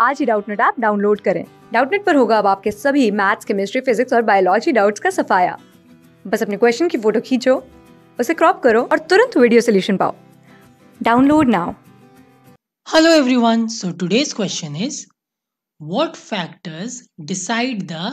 आज ही Doubtnut app download करें डाउटनेट पर होगा अब आपके सभी मैथ्स केमिस्ट्री फिजिक्स और बायोलॉजी डाउट्स का सफाया बस अपने क्वेश्चन की फ़ोटो खींचो उसे क्रॉप करो और तुरंत वीडियो सोल्यूशन पाओ download now Hello everyone. So today's question is what factors decide the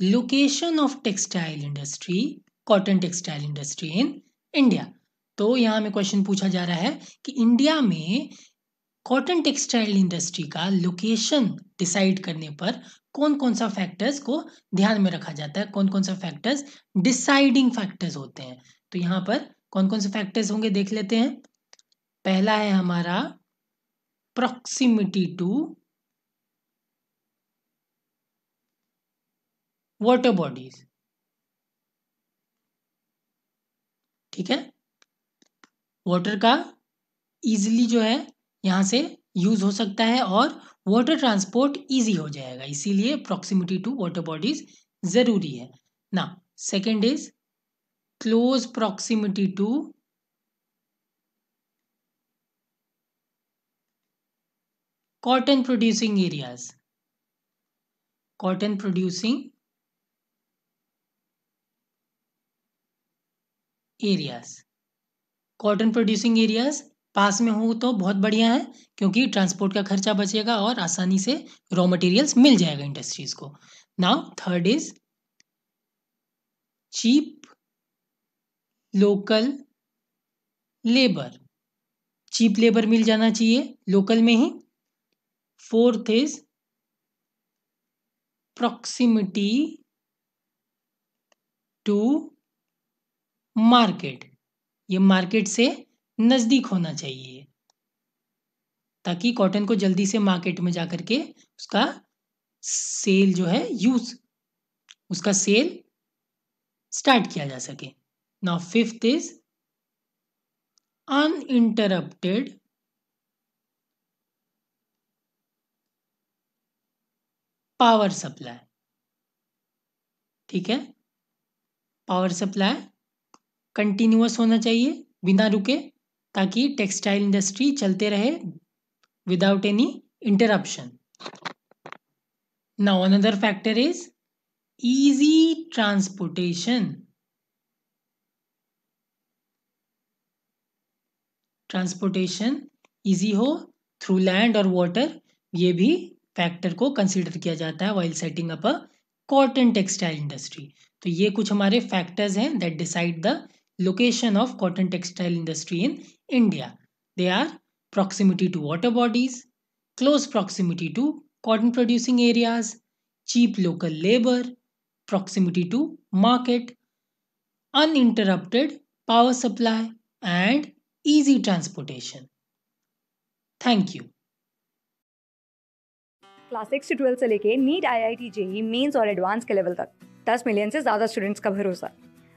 location of textile industry, cotton textile industry in India? तो यहाँ हमें क्वेश्चन पूछा जा रहा है कि इंडिया में कॉटन टेक्सटाइल इंडस्ट्री का लोकेशन डिसाइड करने पर कौन कौन सा फैक्टर्स को ध्यान में रखा जाता है? कौन कौन सा फैक्टर्स डिसाइडिंग फैक्टर्स होते हैं? तो यहाँ पर कौन कौन से फैक्टर्स होंगे देख लेते हैं। पहला है हमारा proximity टू water बॉडीज ठीक है? वाटर का इजिली जो है यहाँ से यूज़ हो सकता है और वाटर ट्रांसपोर्ट इजी हो जाएगा। इसीलिए प्रॉक्सिमिटी टू वाटर बॉडीज ज़रूरी है। ना second is close proximity to cotton producing areas cotton producing areas cotton producing areas पास में हो तो बहुत बढ़िया है, क्योंकि ट्रांसपोर्ट का खर्चा बचेगा और आसानी से रॉ मटेरियल्स मिल जाएगा इंडस्ट्रीज़ को। Now third is cheap local labour cheap labour मिल जाना चाहिए लोकल में ही। Fourth is proximity to market ये मार्केट से नज़दीक होना चाहिए, ताकि कॉटन को जल्दी से मार्केट में जाकर के उसका सेल जो है, यूज़, उसका सेल स्टार्ट किया जा सके। Now fifth is uninterrupted power supply ठीक है? पावर सप्लाई कंटिन्यूस होना चाहिए, बिना रुके। ताकि टेक्सटाइल इंडस्ट्री चलते रहे without any interruption now another factor is easy transportation transportation easy हो थ्रू लैंड और वाटर ये भी फैक्टर को कंसिडर किया जाता है while setting up a cotton textile industry तो ये कुछ हमारे फैक्टर्स हैं that decide the Location of cotton textile industry in India they are proximity to water bodies, close proximity to cotton producing areas, cheap local labor, proximity to market, uninterrupted power supply, and easy transportation. Thank you. Class six से twelfth से लेके NEET I I T JEE Mains और advance के level तक दस million से ज़्यादा students का भरोसा